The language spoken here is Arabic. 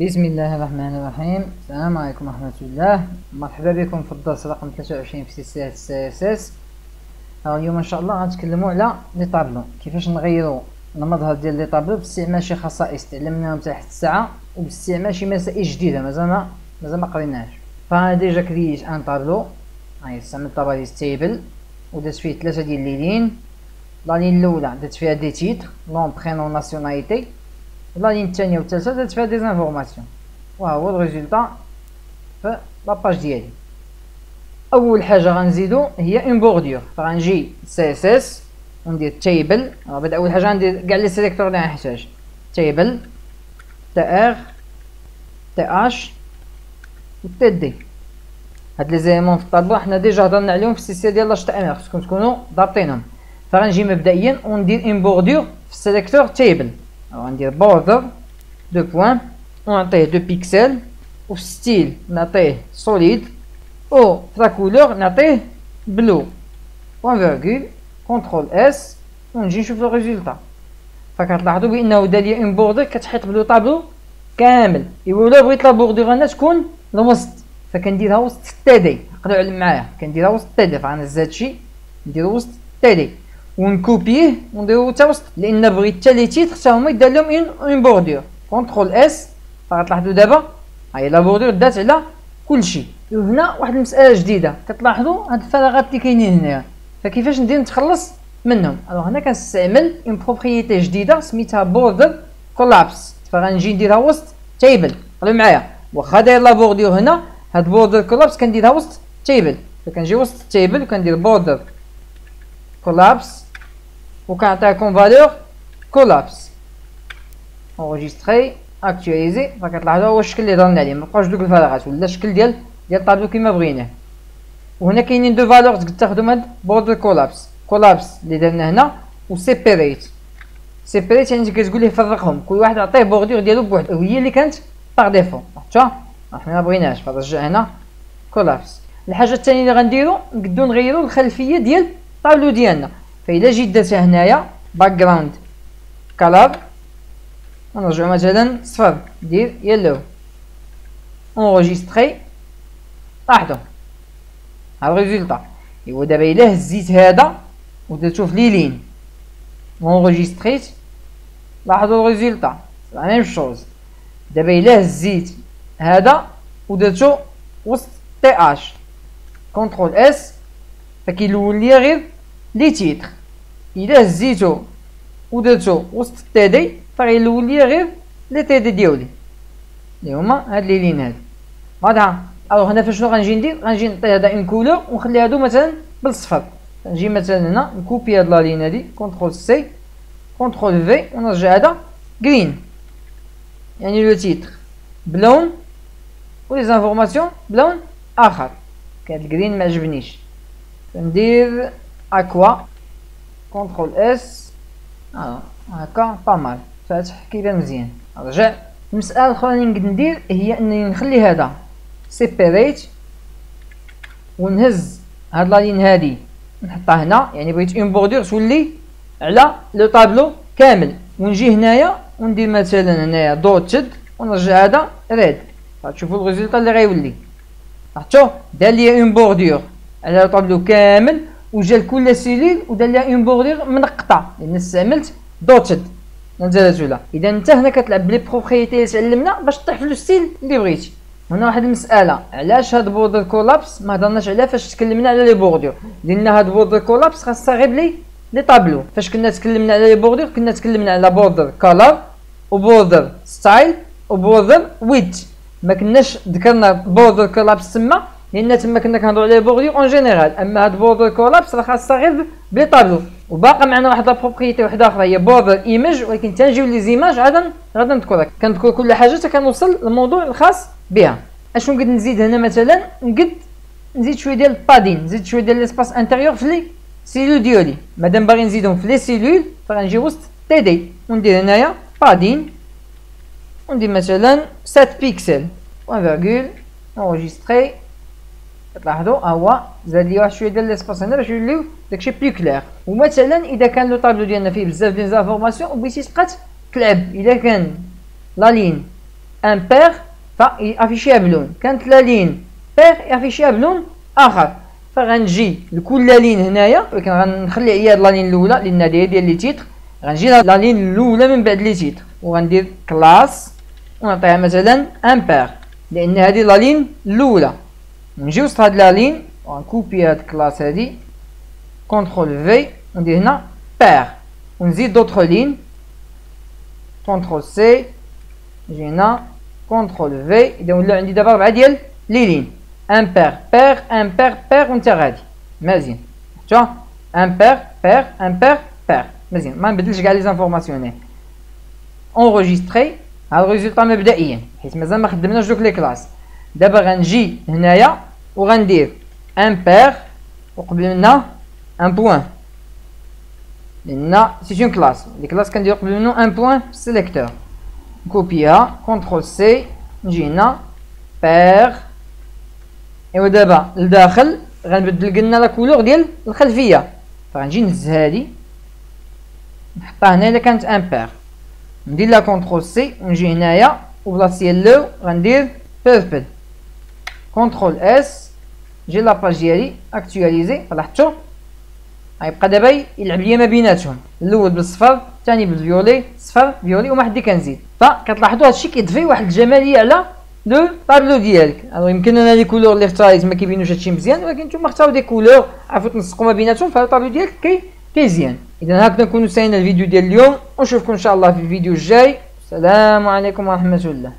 بسم الله الرحمن الرحيم. السلام عليكم ورحمة الله. مرحبا بكم في الدرس رقم 23 في سلسلة CSS اليوم إن شاء الله غنتكلموا على les tableaux. كيفاش نغيروا المظهر ديال les tableaux باستعمال شي خصائص تعلمناهم حتى لساعة وباستعمال شي مسائل جديدة مازال ما مازال ما قريناش فأنا déjà كريت un tableau. هاي استعملت la balise table ودرت فيه ثلاثة ديال les la ligne. الأولى درت فيها des titres. nom prénom nationalité la ligne الثانية والثالثه درت فيها des informations وها هو ال résultat في la page ديالي اول حاجة غنزيدو هي une bordure فغنجي CSS وندير table بعد اول حاجة غندير كاع les sélecteurs اللي غنحتاج table tr th و td هاد les éléments في الطابلو حنا ديجا هضرنا عليهم في السلسله ديال l'HTML خصكم تكونوا ضابطينهم فغنجي مبدئيا وندير une bordure في ال sélecteur table غندير border deux points ونعطيه deux pixels وفي style نعطيه solid و في couleur نعطيه blue point-virgule contrôle S ونجي نشوف le résultat فكتلاحظوا بانه دار لي une bordure كتحيط ب le tableau كامل ايوا بغيت la bordure أنا تكون الوسط فكنديرها وسط td قدروا علم معايا كنديرها وسط td فغنهز هادشي نديرو وسط td ون copier ه ونديرو حتى وسط لأن بغيت حتى les titres حتى هما يدار لهم une bordure contrôle S فغتلاحظوا دابا هاي la bordure دارت على كلشي وهنا واحد المساله جديده كتلاحظوا هاد الفراغات اللي كاينين هنا فكيفاش ندير نتخلص منهم alors هنا كنستعمل une propriété جديده سميتها border-collapse فغنجي نديرها وسط table قولوا معايا واخا داير la bordure هنا هاد border-collapse كنديرها وسط table فكنجي وسط ال table وكندير border-collapse وكنعطي comme valeur collapse enregistrer actualiser فكتلاحظوا هو الشكل اللي هضرنا عليه مبقاوش دوك الفراغات ولا الشكل ديال ديال الطابلو كيما بغيناه وهنا كاينين deux valeurs تاخذوا من border-collapse collapse اللي درنا هنا و separate separate يعني كتقول ليه فرقهم كل واحد عطيه bordure ديالو بوحدو وهي اللي كانت par défaut شفتوا حنا ما فرجع هنا collapse الحاجة الثانية اللي غنديرو نقدو نغيرو الخلفيه ديال الطابلو ديالنا فإلا جيت درتها هنايا background color ونرجعو مثلا صفر ندير yellow enregistrer لاحظوا ها ال résultat. إيوا دابا إلا هزيت هذا ودرتو في les lignes enregistrer لاحظوا ال résultat. la même chose دابا إلا هزيت هذا ودرتو وسط th contrôle S فكيلون ليا غير les titres. الا هزيتو ودرتو وسط ال td فغيلون ليا غير les td ديالي اللي هما هاد لي لين هاد واضحه alors هنا فاشنو غنجي ندير غنجي نعطي هذا une couleur ونخلي هادو مثلا بالصفر نجي مثلا هنا ن copier هاد la ligne هادي contrôle C contrôle V ونرجع هذا green يعني le titre بلون و les informations بلون اخر كان ال green ما عجبنيش ندير aqua contrôle S آه هكا pas mal فاتح كيبان مزيان رجع المساله الاخرى اللي نقدر ندير هي انني نخلي هذا separate ونهز هاد لين هادي نحطها هنا يعني بغيت une bordure تولي على le tableau كامل ونجي هنايا وندير مثلا هنايا dotted ونرجع هذا red غتشوفوا ال résultat اللي غيولي عرفتو دار لي اون بوردور على الطابلو كامل وجا لكل cellule ودار لها une bordure منقطه لأن استعملت dotted نزلتو إذا أنت هنا كتلعب ب les propriétés اللي تعلمنا باش طيح في le style اللي بغيتي. هنا واحد المسألة. علاش هاد border-collapse ما هضرناش عليها فاش تكلمنا على les bordures لأن هاد border-collapse خاصة غير ب les les tableaux. فاش كنا تكلمنا على les bordures كنا تكلمنا على border-color و border-style و border-width ما كناش ذكرنا border-collapse تما لأن تما كنا كنهضروا على bordure en général أما هاد border-collapse راه خاصة غير ب les tableaux وباقا معنا واحد la propriété واحدة أخرى هي border-image ولكن تنجيو les images غادا غادا نذكرها كنذكر كل حاجة حتى كنوصل للموضوع الخاص بها. أشنو نقد نزيد هنا مثلا؟ نقد نزيد شوية ديال ال padding نزيد شوية ديال l'espace intérieur في les cellules ديالي. مادام باغي نزيدهم في les cellules فغنجي وسط td وندير هنايا padding. وندير مثلا 7 pixels enregistrer تلاحظوا ها هو زاد لي واحد شوية ديال l'espace هنا باش يوليو داكشي plus clair ومثلا إذا كان le tableau ديالنا فيه بزاف ديال informations وبغيتي تبقى تلعب إذا كان la ligne impaire فافيشيها بلون كانت la ligne paire يافيشيها بلون آخر. فغنجي لكل ligne هنايا ولكن غنخلي عليا la ligne الأولى لأن هذه ديال les titres غنجي la ligne الأولى من بعد les titres وغندير class ونعطيها مثلا impair لأن هذه la ligne الأولى. نجي وسط هاد la ligne ونكوبي هاد classe هادي contrôle V وندير هنا pair ونزيد d'autres lignes contrôle C نجي هنا contrôle V اذا ولا عندي دابا ربعه ديال les lignes impair pair impair pair وانت غادي مزيان شتو impair pair impair pair مزيان ما نبدلش كاع les informations هنا enregistrer ها ال résultat مبدئيا حيت مازال ما خدمناش دوك les classes دابا غنجي هنايا وغندير impair وقبل منها un point لأن c'est une classe les classes كندير قبل منو un point في ال sélecteur نكوبيها contrôle C نجي هنا pair ايوا دابا لداخل غنبدل قلنا la couleur ديال الخلفيه فغنجي نهز هادي نحطها هنا الا كانت impair ندير لا contrôle C ونجي هنايا وبلاصه ديال لو غندير purple contrôle S نجي la page ديالي actualiser لاحظتو غيبقى دابا يلعب ليا ما بيناتهم. الأول بالصفر الثاني بال violet صفر violet وما حدي كنزيد. فكتلاحظوا هادشي كيضفي واحد الجماليه على le tableau ديالك. alors يمكن أنا les couleurs اللي اختاريت ما كيبينوش هادشي مزيان ولكن نتوما اختاروا des couleurs عرفتوا تنسقوا ما بيناتهم فالطابلو ديالك كي كيزيان إذا هكذا نكونوا ساينا الفيديو ديال اليوم ونشوفكم إن شاء الله في الفيديو الجاي. السلام عليكم ورحمة الله.